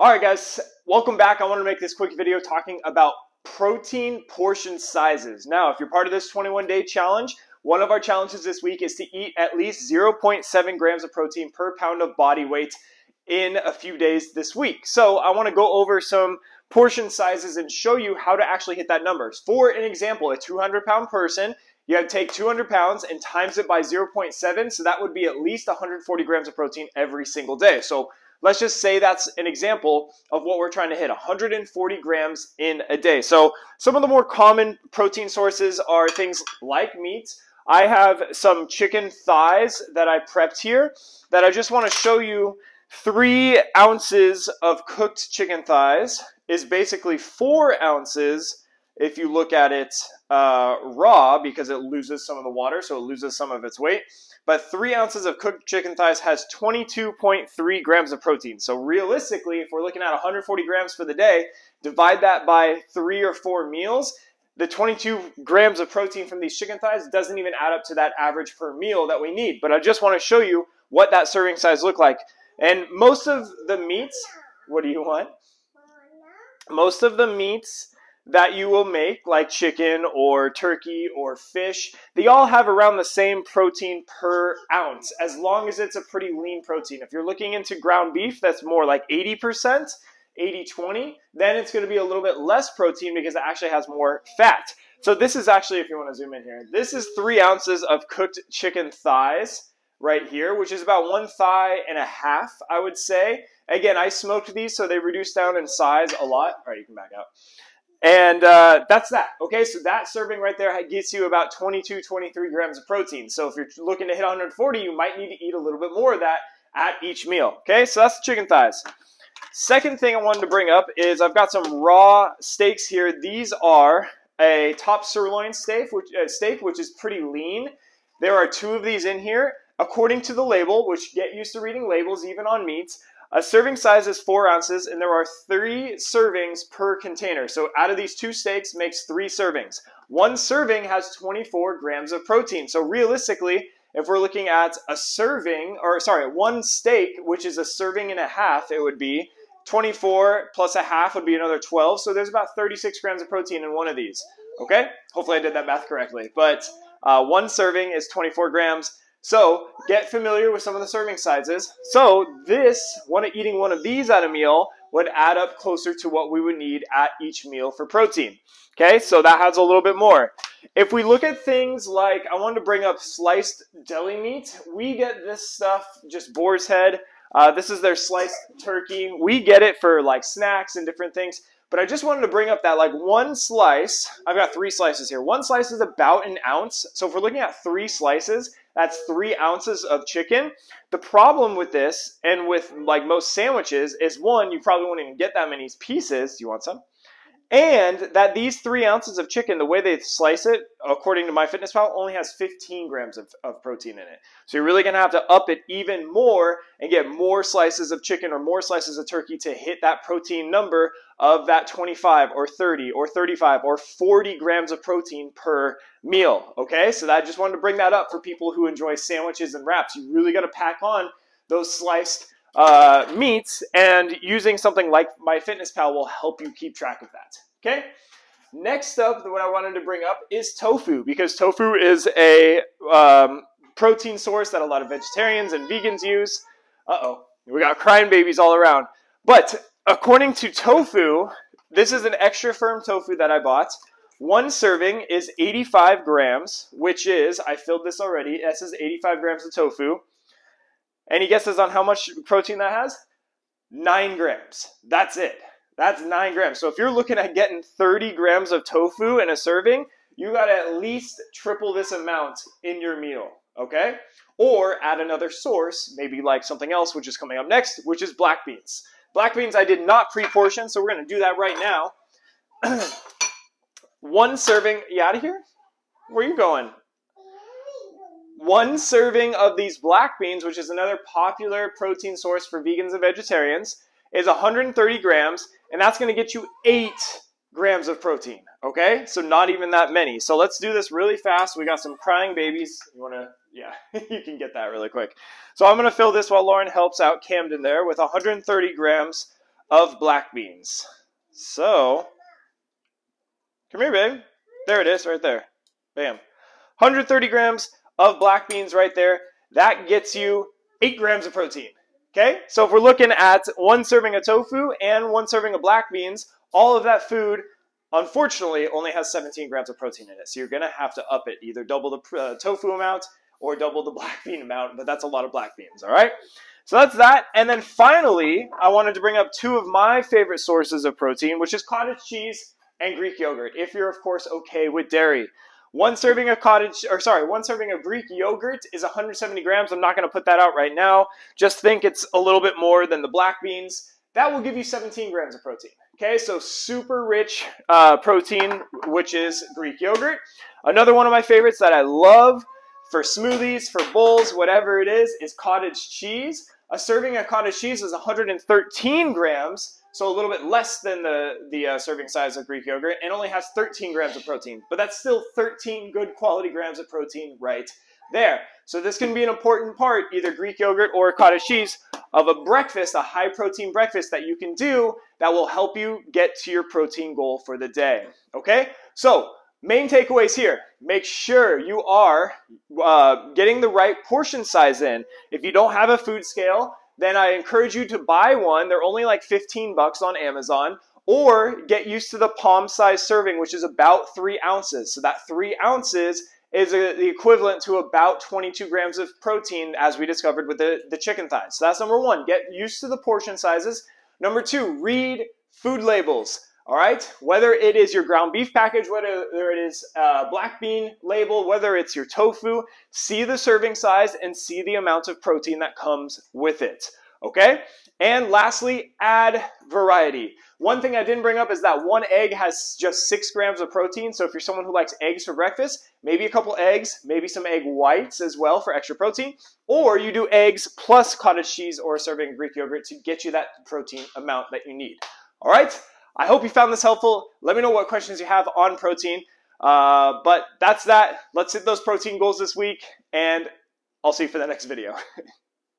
All right, guys, welcome back. I want to make this quick video talking about protein portion sizes. Now, if you're part of this 21 day challenge, one of our challenges this week is to eat at least 0.7 grams of protein per pound of body weight in a few days this week. So I want to go over some portion sizes and show you how to actually hit that number. For an example, a 200 pound person, you have to take 200 pounds and times it by 0.7, so that would be at least 140 grams of protein every single day. So let's just say that's an example of what we're trying to hit 140 grams in a day. So, some of the more common protein sources are things like meat. I have some chicken thighs that I prepped here that I just want to show you. Three ounces of cooked chicken thighs is basically four ounces if you look at it uh, raw because it loses some of the water, so it loses some of its weight. But three ounces of cooked chicken thighs has 22.3 grams of protein. So realistically, if we're looking at 140 grams for the day, divide that by three or four meals, the 22 grams of protein from these chicken thighs doesn't even add up to that average per meal that we need. But I just want to show you what that serving size look like. And most of the meats, what do you want? Most of the meats that you will make, like chicken or turkey or fish, they all have around the same protein per ounce, as long as it's a pretty lean protein. If you're looking into ground beef, that's more like 80%, 80 20, then it's going to be a little bit less protein because it actually has more fat. So, this is actually, if you want to zoom in here, this is three ounces of cooked chicken thighs right here, which is about one thigh and a half, I would say. Again, I smoked these, so they reduced down in size a lot. All right, you can back out. And uh, that's that. Okay, so that serving right there gets you about 22, 23 grams of protein. So if you're looking to hit 140, you might need to eat a little bit more of that at each meal. Okay, so that's the chicken thighs. Second thing I wanted to bring up is I've got some raw steaks here. These are a top sirloin steak, which, uh, steak, which is pretty lean. There are two of these in here. According to the label, which get used to reading labels even on meats, a serving size is four ounces, and there are three servings per container. So out of these two steaks makes three servings. One serving has 24 grams of protein. So realistically, if we're looking at a serving, or sorry, one steak, which is a serving and a half, it would be 24 plus a half would be another 12. So there's about 36 grams of protein in one of these. Okay? Hopefully I did that math correctly. But uh, one serving is 24 grams. So get familiar with some of the serving sizes. So this, one eating one of these at a meal would add up closer to what we would need at each meal for protein. Okay, so that has a little bit more. If we look at things like, I wanted to bring up sliced deli meat. We get this stuff, just boar's head. Uh, this is their sliced turkey. We get it for like snacks and different things. But I just wanted to bring up that like one slice, I've got three slices here. One slice is about an ounce. So if we're looking at three slices, that's three ounces of chicken. The problem with this and with like most sandwiches is one, you probably won't even get that many pieces. Do you want some? And that these three ounces of chicken, the way they slice it, according to MyFitnessPal, only has 15 grams of, of protein in it. So you're really gonna have to up it even more and get more slices of chicken or more slices of turkey to hit that protein number of that 25 or 30 or 35 or 40 grams of protein per meal. Okay, so I just wanted to bring that up for people who enjoy sandwiches and wraps. You really got to pack on those sliced uh, meats, and using something like MyFitnessPal will help you keep track of that. Okay. Next up, what I wanted to bring up is tofu because tofu is a um, protein source that a lot of vegetarians and vegans use. Uh oh, we got crying babies all around. But according to tofu, this is an extra firm tofu that I bought. One serving is 85 grams, which is, I filled this already, this is 85 grams of tofu. Any guesses on how much protein that has? Nine grams. That's it. That's nine grams. So if you're looking at getting 30 grams of tofu in a serving, you got to at least triple this amount in your meal, okay? Or add another source, maybe like something else, which is coming up next, which is black beans. Black beans I did not pre-portion, so we're going to do that right now. One serving, you out of here? Where are you going? One serving of these black beans, which is another popular protein source for vegans and vegetarians, is 130 grams, and that's going to get you eight grams of protein. Okay, so not even that many. So let's do this really fast. We got some crying babies. You want to, yeah, you can get that really quick. So I'm going to fill this while Lauren helps out Camden there with 130 grams of black beans. So, come here, babe. There it is, right there. Bam. 130 grams of black beans right there. That gets you 8 grams of protein. Okay, so if we're looking at one serving of tofu and one serving of black beans, all of that food, unfortunately, only has 17 grams of protein in it. So you're going to have to up it, either double the uh, tofu amount or double the black bean amount, but that's a lot of black beans, all right? So that's that. And then finally, I wanted to bring up two of my favorite sources of protein, which is cottage cheese and Greek yogurt, if you're, of course, okay with dairy. One serving of cottage, or sorry, one serving of Greek yogurt is 170 grams. I'm not going to put that out right now. Just think it's a little bit more than the black beans. That will give you 17 grams of protein. Okay, so super rich uh, protein, which is Greek yogurt. Another one of my favorites that I love for smoothies, for bowls, whatever it is, is cottage cheese. A serving of cottage cheese is 113 grams so a little bit less than the, the uh, serving size of Greek yogurt, and only has 13 grams of protein. But that's still 13 good quality grams of protein right there. So this can be an important part, either Greek yogurt or cottage cheese, of a breakfast, a high protein breakfast that you can do that will help you get to your protein goal for the day. Okay? So main takeaways here. Make sure you are uh, getting the right portion size in. If you don't have a food scale, then I encourage you to buy one. They're only like 15 bucks on Amazon. Or get used to the palm size serving, which is about three ounces. So that three ounces is a, the equivalent to about 22 grams of protein, as we discovered with the, the chicken thighs. So that's number one. Get used to the portion sizes. Number two, read food labels. All right, whether it is your ground beef package, whether it is black bean label, whether it's your tofu, see the serving size and see the amount of protein that comes with it. Okay? And lastly, add variety. One thing I didn't bring up is that one egg has just six grams of protein. So if you're someone who likes eggs for breakfast, maybe a couple eggs, maybe some egg whites as well for extra protein. Or you do eggs plus cottage cheese or a serving of Greek yogurt to get you that protein amount that you need. All right? I hope you found this helpful. Let me know what questions you have on protein. Uh, but that's that. Let's hit those protein goals this week, and I'll see you for the next video.